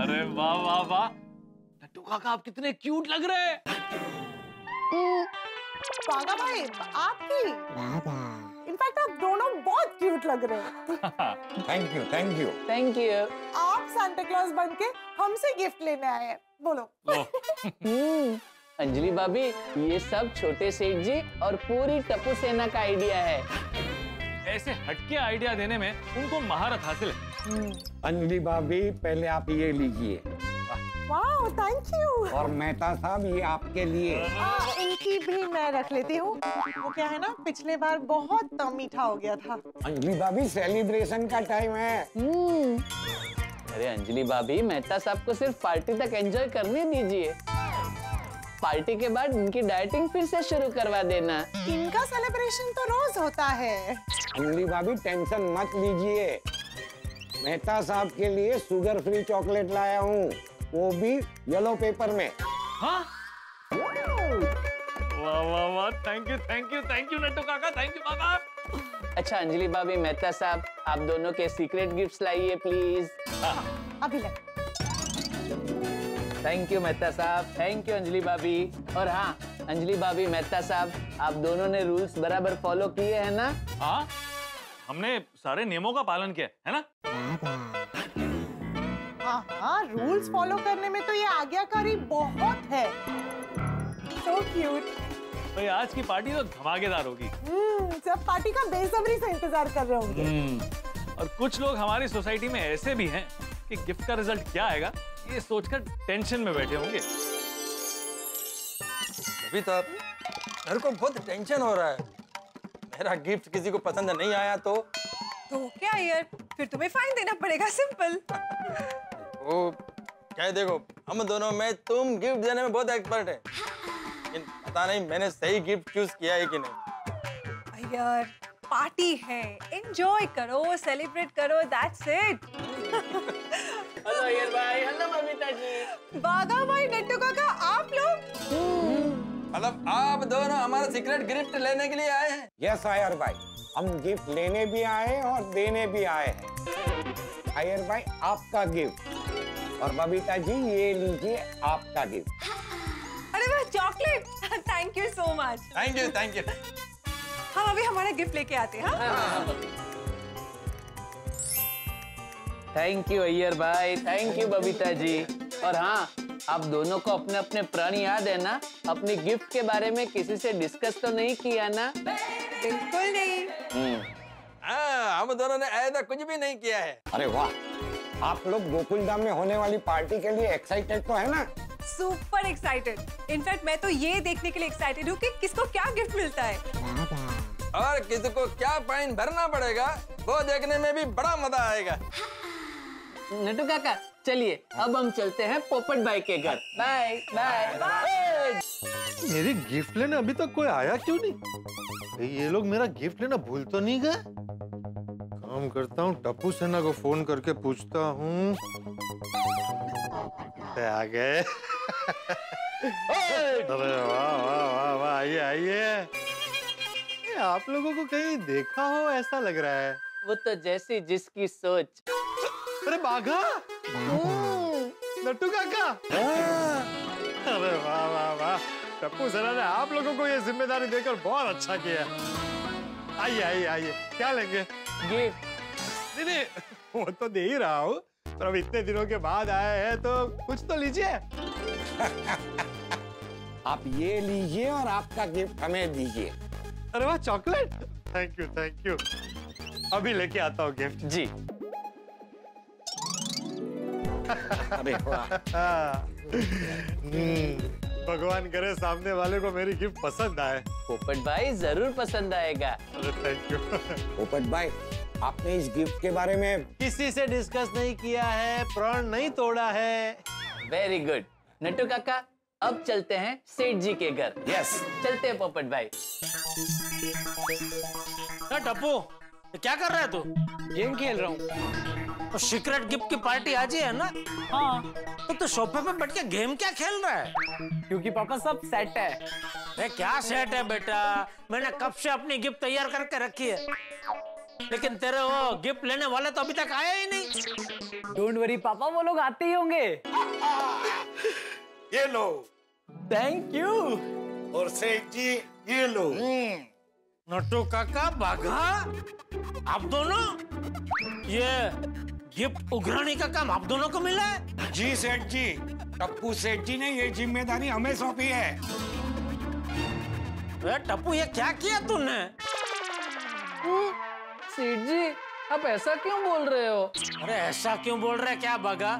अरे वाह वाह वाह। नट्टू काका आप कितने क्यूट लग रहे हैं। बागा भाई आप भी इनफैक्ट आप दोनों बहुत क्यूट लग रहे हैं। Thank you thank you thank you आप सांता क्लॉज बन के हमसे गिफ्ट लेने आए हैं। बोलो। हम्म अंजलि भाभी ये सब छोटे सेठ जी और पूरी टप्पू सेना का आइडिया है। ऐसे हटके आइडिया देने में उनको महारत हासिल है। अंजलि भाभी पहले आप ये लीजिए। वाह थैंक यू और मेहता साहब ये आपके लिए। आ, इनकी भी मैं रख लेती हूँ। वो क्या है ना पिछले बार बहुत मीठा हो गया था। अंजलि भाभी सेलिब्रेशन का टाइम है। हम्म। अरे अंजलि भाभी मेहता साहब को सिर्फ़ पार्टी तक एंजॉय करने दीजिए। पार्टी के बाद उनकी डाइटिंग फिर से शुरू करवा देना। इनका सेलिब्रेशन तो रोज होता है। अंजलि भाभी टेंशन मत लीजिए। मेहता साहब के लिए शुगर फ्री चॉकलेट लाया हूँ। वो भी येलो पेपर में। हाँ? वाह वाह वाह। Thank you thank you thank you Nattu Kaka thank you काका। अच्छा अंजलि भाभी मेहता साहब आप दोनों के सीक्रेट गिफ्ट्स लाइए प्लीज़ अभी ले। थैंक यू मेहता साहब. थैंक यू अंजलि भाभी. और हाँ अंजलि भाभी मेहता साहब आप दोनों ने रूल्स बराबर फॉलो किए हैं ना? हाँ हमने सारे नियमों का पालन किया है ना? हाँ हाँ रूल्स फॉलो करने में तो ये आज्ञाकारी बहुत है। सो क्यूट भाई आज की पार्टी तो धमाकेदार होगी। सब पार्टी का बेसब्री से इंतज़ार कर रहे होंगे। हम्म, और कुछ लोग हमारी सोसाइटी में ऐसे भी हैं कि गिफ्ट का रिज़ल्ट क्या आएगा? ये सोचकर टेंशन में बैठे होंगे। अभी तो मेरे को बहुत टेंशन हो रहा है। मेरा गिफ्ट किसी को पसंद नहीं आया तो तो क्या यार? फिर तुम्हें फाइन देना पड़ेगा सिंपल वो क्या है देखो हम दोनों में तुम गिफ्ट देने में बहुत एक्सपर्ट है। लेकिन पता नहीं मैंने सही गिफ्ट चूज़ किया है कि नहीं। यार पार्टी है। एंजॉय करो सेलिब्रेट करो दैट्स इट हेलो यार भाई हेलो बबीता जी बागा भाई नट्टू काका आप लोग? मतलब आप दोनों हमारा सीक्रेट गिफ्ट लेने के लिए आए हैं? यस आयर भाई। हम गिफ्ट लेने भी आए और देने भी आए हैं। आयर भाई आपका गिफ्ट और बबीता जी ये लीजिए आपका गिफ्ट अरे वाह chocolate thank you so much thank you thank you हम अभी हमारा गिफ्ट लेके आते हैं हाँ? थैंक यू अय्यर भाई थैंक यू बबीता जी और हाँ आप दोनों को अपने अपने प्रण याद है ना? अपनी गिफ्ट के बारे में किसी से डिस्कस तो नहीं किया ना? बिल्कुल नहीं। हाँ, हम दोनों ने ऐसा कुछ भी नहीं किया है। अरे वाह। आप लोग गोकुल धाम में होने वाली पार्टी के लिए एक्साइटेड तो है ना? सुपर एक्साइटेड इनफैक्ट मैं तो ये देखने के लिए एक्साइटेड हूँ कि किसको क्या गिफ्ट मिलता है। और किसी को क्या फाइन भरना पड़ेगा वो देखने में भी बड़ा मज़ा आएगा। नटू काका चलिए अब हम चलते हैं पोपट भाई के घर। बाय बाय मेरी गिफ्ट लेने अभी तक कोई आया क्यों नहीं? ये लोग मेरा गिफ्ट लेना भूल तो नहीं गए? काम करता हूँ टप्पू सेना को फ़ोन करके पूछता हूँ। आ गए। अरे वाह वाह वाह वाह आइए आइए। आप लोगों को कहीं देखा हो ऐसा लग रहा है? वो तो जैसी जिसकी सोच। अरे बाघा! नट्टू काका। अरे वाह वाह वाह। टप्पू सेना ने आप लोगों को ये ज़िम्मेदारी देकर बहुत अच्छा किया। आइए आइए आइए। क्या लेंगे? गिफ्ट नहीं नहीं वो तो दे ही रहा हूँ। पर अब इतने दिनों के बाद आए हैं तो कुछ तो लीजिए। आप ये लीजिए और आपका गिफ्ट हमें दीजिए। अरे वाह chocolate. Thank you thank you अभी लेके आता हूँ गिफ्ट जी। अरे वाह। भगवान करे सामने वाले को मेरी गिफ्ट पसंद आए। पोपट भाई ज़रूर पसंद आएगा। अरे थैंक यू पोपट भाई आपने इस गिफ्ट के बारे में किसी से डिस्कस नहीं किया है प्रण नहीं तोड़ा है। वेरी गुड नट्टू काका अब चलते हैं सेठ जी के घर। Yes yes. चलते हैं पोपट भाई। टप्पू। क्या कर रहा है तू? गेम खेल रहा हूँ। तो सीक्रेट गिफ्ट की पार्टी आज ही है ना? हाँ। तो तू सोफे पे बैठ के गेम क्या खेल रहा है? क्योंकि पापा सब सेट है। अरे क्या सेट है बेटा? मैंने कब से अपनी गिफ्ट तैयार करके रखी है? लेकिन तेरे वो गिफ्ट लेने वाले तो अभी तक आए ही नहीं। डोंट वरी पापा वो लोग आते ही होंगे। ये लो। थैंक यू और सेठ जी ये लो। नट्टू काका बाघा। आप दोनों? ये गिफ्ट उघराने का काम आप दोनों को मिला है? जी सेठ जी। टप्पू सेठ जी ने ये ज़िम्मेदारी हमें सौंपी है। अरे टप्पू ये क्या किया तूने? सेठ जी आप ऐसा क्यों बोल रहे हो? अरे ऐसा क्यों बोल रहे क्या बाघा?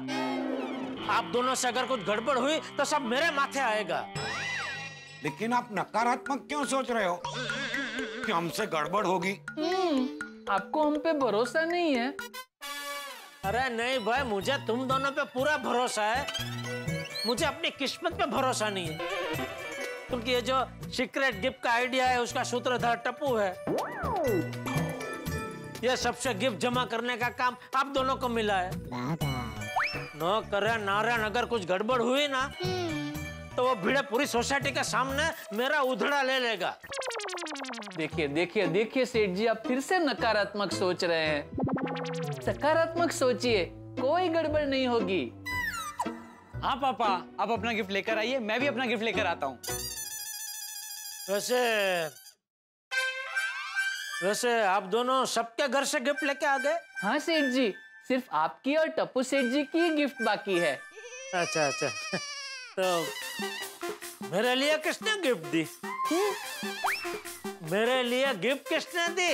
आप दोनों से अगर कुछ गड़बड़ हुई तो सब मेरे माथे आएगा। लेकिन आप नकारात्मक क्यों सोच रहे हो? कि हमसे गड़बड़ होगी। आपको हम पे भरोसा नहीं है। अरे नहीं भाई मुझे तुम दोनों पे पूरा भरोसा है। मुझे अपनी किस्मत पे भरोसा नहीं है। क्योंकि ये जो सीक्रेट गिफ्ट का आइडिया है उसका सूत्रधार टप्पू है। ये सबसे गिफ्ट जमा करने का काम आप दोनों को मिला है। न करे नारायण अगर कुछ गड़बड़ हुई ना तो वो भिड़े पूरी सोसाइटी के सामने मेरा उधड़ा ले लेगा। देखिए देखिए देखिए सेठ जी आप फिर से नकारात्मक सोच रहे हैं। सकारात्मक सोचिए कोई गड़बड़ नहीं होगी। हाँ पापा आप अपना गिफ्ट लेकर आइए मैं भी अपना गिफ्ट लेकर आता हूँ। वैसे वैसे आप दोनों सबके घर से गिफ्ट लेके आ गए? हाँ सेठ जी सिर्फ़ आपकी और टप्पू सेठ जी की गिफ्ट बाकी है। अच्छा अच्छा। तो मेरे लिए किसने गिफ्ट दी? मेरे लिए गिफ्ट किसने दी?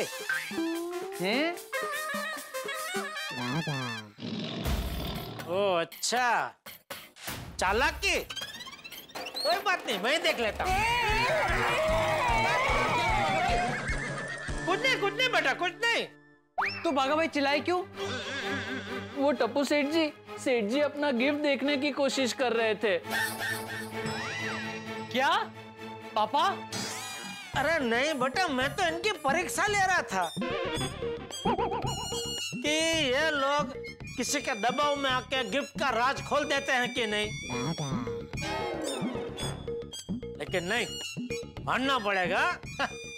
हैं? ओ अच्छा। चालाकी? कोई बात नहीं मैं देख लेता कुछ नहीं कुछ नहीं बेटा कुछ नहीं। तो बागा भाई चिल्लाए क्यों? वो टप्पू सेठ जी सेठ जी अपना गिफ्ट देखने की कोशिश कर रहे थे। क्या? पापा? अरे नहीं बेटा, मैं तो इनकी परीक्षा ले रहा था। कि ये लोग किसी के दबाव में आके गिफ्ट का राज खोल देते हैं कि नहीं? लेकिन नहीं, मानना पड़ेगा।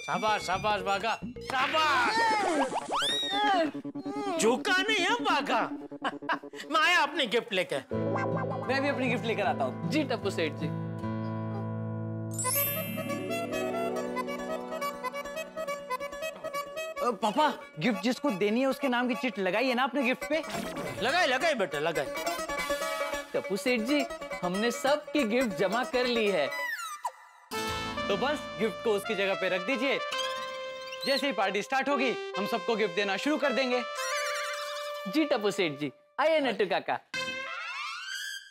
शाबाश शाबाश, बागा। शाबाश! झुका नहीं है, बागा। मैं आया अपनी गिफ्ट लेके। मैं भी अपनी गिफ्ट लेकर आता हूँ। जी, टप्पू सेठ जी। पापा गिफ्ट जिसको देनी है उसके नाम की चिट लगाई है ना अपने गिफ्ट पे? लगाई लगाई बेटा लगाई टप्पू सेठ जी हमने सबकी गिफ्ट जमा कर ली है। तो बस गिफ्ट को उसकी जगह पे रख दीजिए। जैसे ही पार्टी स्टार्ट होगी हम सबको गिफ्ट देना शुरू कर देंगे। जी टप्पू सेठ जी आइए नट्टू काका।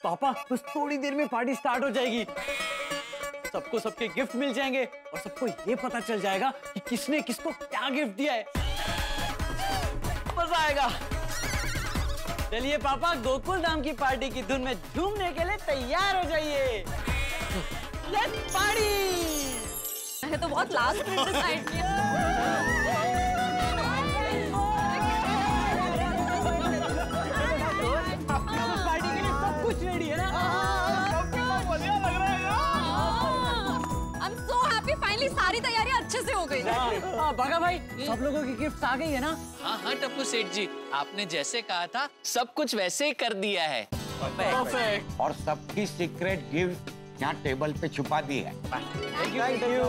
पापा बस थोड़ी देर में पार्टी स्टार्ट हो जाएगी। सबको सबके गिफ्ट मिल जाएँगे और सबको ये पता चल जाएगा कि किसने किसको क्या गिफ्ट दिया है। मज़ा आएगा। चलिए पापा, गोकुल धाम की पार्टी की धुन में झूमने के लिए तैयार हो जाइए। पार्टी तो बहुत लास्ट में अच्छे से हो गई हाँ, बागा भाई सब लोगों की गिफ्ट आ गई है ना हाँ हाँ टप्पू सेठ जी आपने जैसे कहा था सब कुछ वैसे ही कर दिया है परफेक्ट और सबकी सीक्रेट गिफ्ट यहाँ टेबल पे छुपा दी है थैंक यू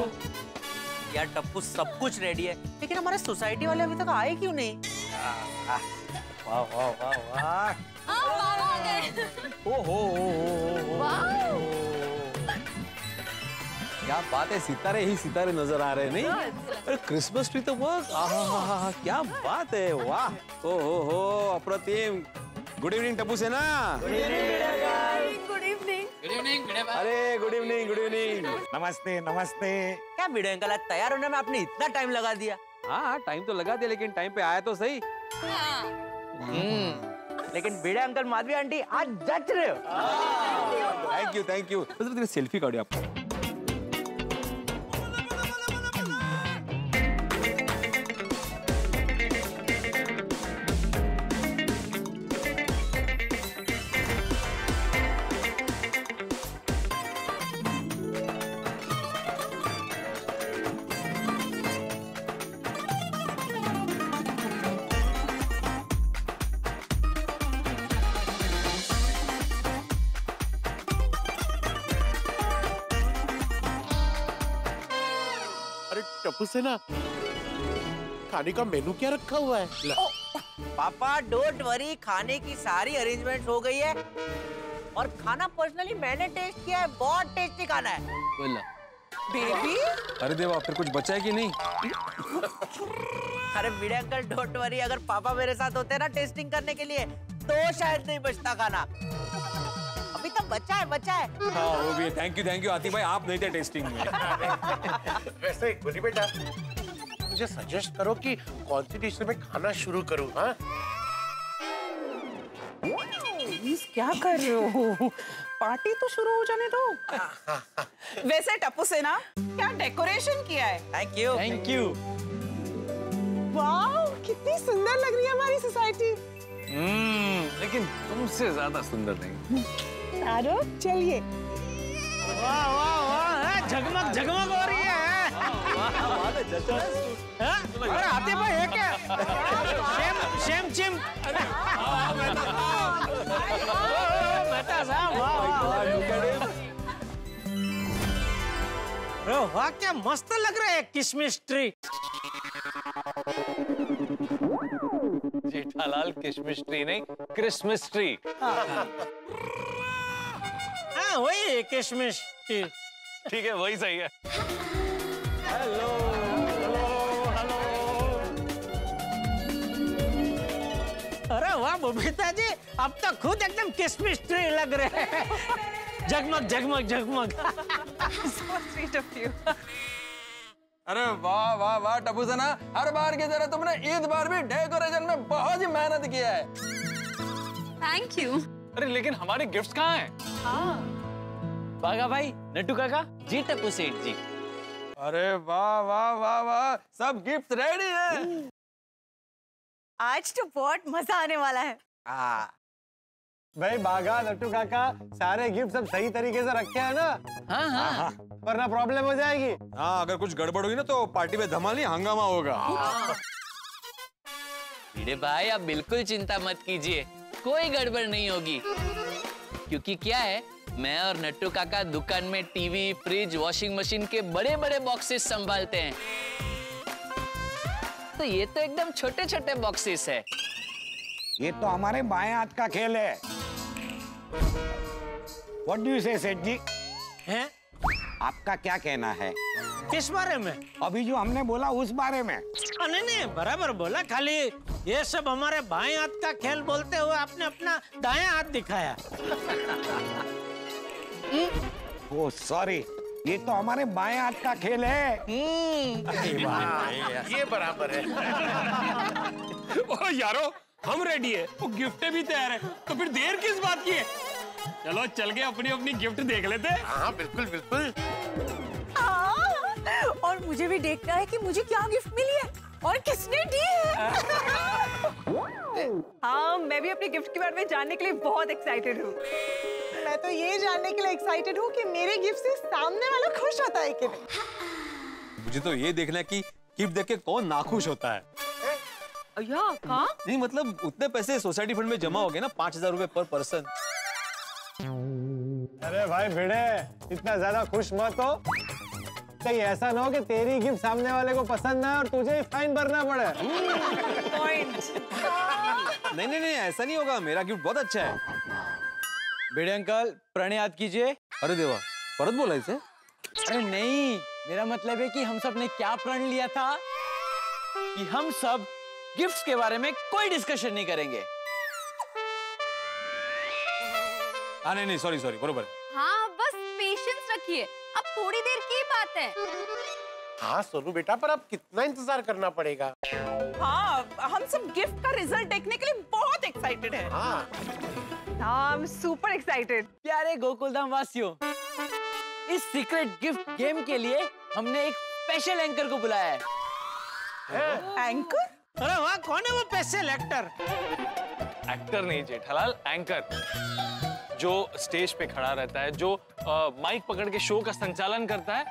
यार टप्पू सब कुछ रेडी है लेकिन हमारे सोसाइटी वाले अभी तक आए क्यों नहीं वाह वाह वाह वाह हाँ क्या बात है? सितारे ही सितारे नज़र आ रहे हैं नहीं? अरे क्रिसमस ट्री तो वर्क आहा क्या बात है वाह। ओ हो हो अप्रतिम। Good evening Tappu Sena. Good evening अरे गुड इवनिंग गुड इवनिंग नमस्ते नमस्ते। क्या वीडियो अंकल आज तैयार होने में आपने इतना टाइम लगा दिया? हाँ टाइम तो लगा दिया लेकिन टाइम पे आया तो सही। लेकिन भिड़े अंकल माधवी आंटी आज जच रहे हो। Thank you thank you selfie काढू आपको टप्पू से ना खाने का मेनू क्या रखा हुआ है? ला। पापा डोंट वरी खाने की सारी अरेंजमेंट हो गई है। और खाना पर्सनली मैंने टेस्ट किया है बहुत टेस्टी खाना है। बोला बेबी अरे देवा फिर कुछ बचा है कि नहीं? अरे वीडियो अंकल डोंट वरी अगर पापा मेरे साथ होते ना टेस्टिंग करने के लिए तो शायद नहीं बचता खाना। अभी तो बचा है बचा है। हाँ वो भी थैंक यू थैंक यू आती भाई आप नहीं थे टेस्टिंग में। वैसे गुली बेटा मुझे सजेस्ट करो कि कौन सी डिश में खाना शुरू करूँ हाँ? प्लीज़ क्या कर रहे हो? पार्टी तो शुरू हो जाने दो। वैसे टप्पू से ना क्या डेकोरेशन किया है? थैंक यू थैंक यू वाह कितनी सुंदर लग रही है हमारी सोसाइटी हम्म लेकिन तुमसे ज़्यादा सुंदर नहीं। आरो चलिए। वाह वाह वाह झगमग झगमग हो रही है हाँ? अरे आते भाई है। क्या शेम शेम चिम। मेहता साहब वाह वाह वाह। क्या मस्त लग रहा है किशमिश ट्री जेठालाल किशमिश ट्री नहीं क्रिसमस ट्री हाँ। वही किशमिश ट्री ठीक है वही सही है। Hello hello hello. अरे वाह बबीता जी अब तो खुद एकदम किशमिश ट्री लग रहे हैं। जगमग जगमग जगमग। So sweet of you. अरे वाह वाह वाह टप्पू सेना हर बार की तरह तुमने ईद बार भी डेकोरेशन में बहुत ही मेहनत किया है। थैंक यू अरे लेकिन हमारे गिफ्ट्स कहाँ हैं। बागा भाई नट्टू काका जी टप्पू सेठ जी। अरे वाह वाह वाह वाह सब गिफ्ट रेडी है। आज तो बहुत मज़ा आने वाला है। आ, भाई बागा नट्टू काका सारे गिफ्ट सब सही तरीके से रखे हैं ना? हाँ हाँ। वरना प्रॉब्लम हो जाएगी। हाँ अगर कुछ गड़बड़ हुई ना तो पार्टी में धमाल नहीं हंगामा होगा। भिड़े भाई आप बिल्कुल चिंता मत कीजिए। कोई गड़बड़ नहीं होगी। क्योंकि क्या है मैं और नट्टू काका दुकान में टीवी फ्रिज वॉशिंग मशीन के बड़े बड़े बॉक्सेस संभालते हैं। तो ये तो एकदम छोटे छोटे बॉक्सेस है। ये तो हमारे बाएँ हाथ का खेल है। व्हाट डू यू से सेठ जी हैं? आपका क्या कहना है? किस बारे में? अभी जो हमने बोला उस बारे में। नहीं नहीं बराबर बोला खाली ये सब हमारे बाएँ हाथ का खेल बोलते हुए आपने अपना दायां हाथ दिखाया। ओ सॉरी ये तो हमारे बाएँ हाथ का खेल है। ये बराबर है। ओ यारो हम रेडी है। वो गिफ्टें भी तैयार है। तो फिर देर किस बात की है? चलो चल के अपनी अपनी गिफ्ट देख लेते हाँ। बिल्कुल बिल्कुल। और मुझे भी देखना है कि मुझे क्या गिफ्ट मिली है। और किसने दी है? हाँ मैं भी अपने गिफ्ट के बारे में जानने के लिए बहुत एक्साइटेड हूँ। मैं तो ये जानने के लिए एक्साइटेड हूँ कि मेरे गिफ्ट से सामने वाला खुश होता है कि नहीं। मुझे तो ये देखना है कि गिफ्ट देख के कौन नाखुश होता है। या नहीं मतलब उतने पैसे सोसाइटी फंड में जमा हो गए ना पाँच हज़ार रूपए पर पर्सन अरे भाई भिड़े इतना ज़्यादा खुश मत हो। कहीं ऐसा ना हो कि तेरी गिफ्ट सामने वाले को पसंद ना और तुझे ही फाइन भरना पड़े। पॉइंट नहीं नहीं नहीं ऐसा नहीं होगा। मेरा गिफ्ट बहुत अच्छा है। भिड़े अंकल प्रण याद कीजिए। अरे देवा परत बोला इसे अरे नहीं मेरा मतलब है कि हम सबने क्या प्रण लिया था? कि हम सब गिफ्ट्स के बारे में कोई डिस्कशन नहीं करेंगे। हाँ नहीं नहीं सॉरी सॉरी बरोबर हाँ। बस पेशेंस रखिए। अब थोड़ी देर की बात है। हाँ सोनू बेटा पर अब कितना इंतज़ार करना पड़ेगा? हाँ हम सब गिफ्ट का रिज़ल्ट देखने के लिए बहुत एक्साइटेड है। हाँ। आई एम सुपर एक्साइटेड प्यारे गोकुलधाम वासियों इस सीक्रेट गिफ्ट गेम के लिए हमने एक स्पेशल एंकर को बुलाया है। एंकर अरे वाह कौन है वो स्पेशल एक्टर एक्टर नहीं जेठालाल एंकर जो स्टेज पे खड़ा रहता है जो माइक पकड़ के शो का संचालन करता है।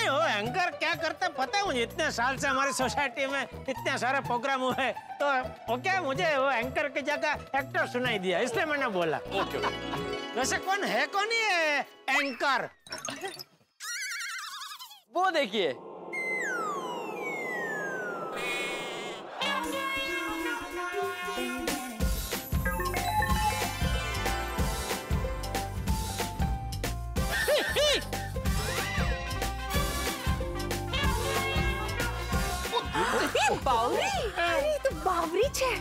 नहीं हो एंकर क्या करते है? पता है मुझे इतने साल से हमारी सोसाइटी में इतने सारे प्रोग्राम हुए तो वो क्या मुझे वो एंकर की जगह एक्टर सुनाई दिया इसलिए मैंने बोला। ओके ओके वैसे कौन है? कौन ये एंकर वो देखिए બાવરી અરે તો બાવરી છે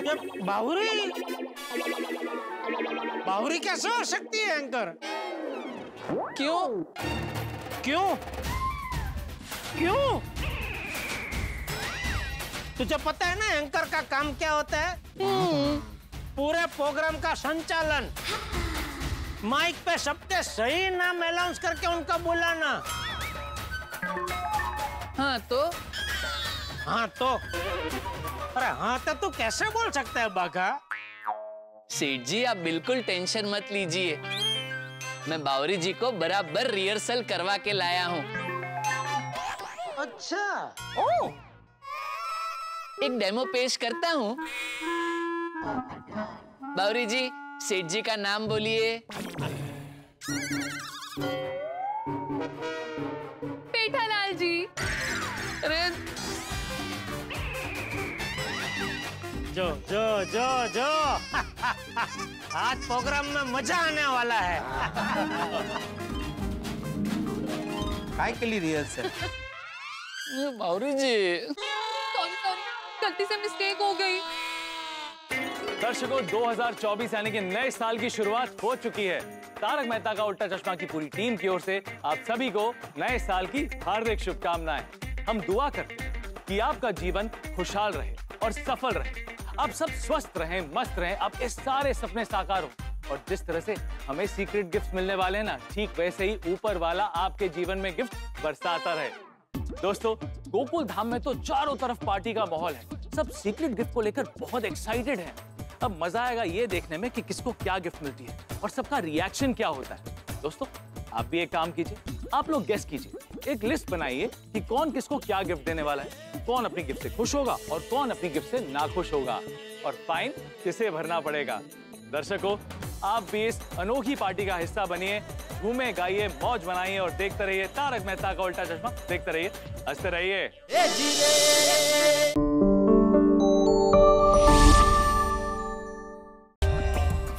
ये बावरी बावरी कैसे हो सकती है एंकर क्यों क्यों क्यों तुझे पता है ना एंकर का काम क्या होता है? पूरे प्रोग्राम का संचालन। माइक पे सबके सही नाम अनाउंस करके उनको बुलाना। हाँ तो? हाँ तो? अरे हाँ तो तू कैसे बोल सकता है बाघा? सेठ जी आप बिल्कुल टेंशन मत लीजिए। मैं बावरी जी को बराबर रिहर्सल करवा के लाया हूँ। अच्छा। ओ एक डेमो पेश करता हूँ। बावरी जी सेठ जी का नाम बोलिए। पेठालाल जी। अरे। जो जो जो जो। आज प्रोग्राम में मज़ा आने वाला है। काय केली रिहर्सल बावरी जी। गलती से मिस्टेक हो गई। दर्शकों 2024 यानी कि नए साल की शुरुआत हो चुकी है। तारक मेहता का उल्टा चश्मा की पूरी टीम की ओर से आप सभी को नए साल की हार्दिक शुभकामनाएँ। हम दुआ करते हैं कि आपका जीवन खुशहाल रहे और सफल रहे। आप सब स्वस्थ रहें, मस्त रहें आपके सारे सपने साकार हो। और जिस तरह से हमें सीक्रेट गिफ्ट मिलने वाले हैं ना, ठीक वैसे ही ऊपर वाला आपके जीवन में गिफ्ट बरसाता रहे। दोस्तों, गोकुल धाम में तो चारों तरफ़ पार्टी का माहौल है। सब सीक्रेट गिफ्ट को लेकर बहुत एक्साइटेड हैं। अब मज़ा आएगा ये देखने में कि किसको क्या गिफ्ट मिलती है और सबका रिएक्शन क्या होता है। दोस्तों, आप भी एक काम कीजिए, आप लोग गेस कीजिए। एक लिस्ट बनाइए कि कौन किसको क्या गिफ्ट देने वाला है। कौन अपनी गिफ्ट से खुश होगा और कौन अपनी गिफ्ट से नाखुश होगा। और फाइन किसे भरना पड़ेगा। दर्शकों, आप भी इस अनोखी पार्टी का हिस्सा बनिए, घूमे, गाइए, मौज बनाइए और देखते रहिए तारक मेहता का उल्टा चश्मा। देखते रहिए, हँसते रहिए।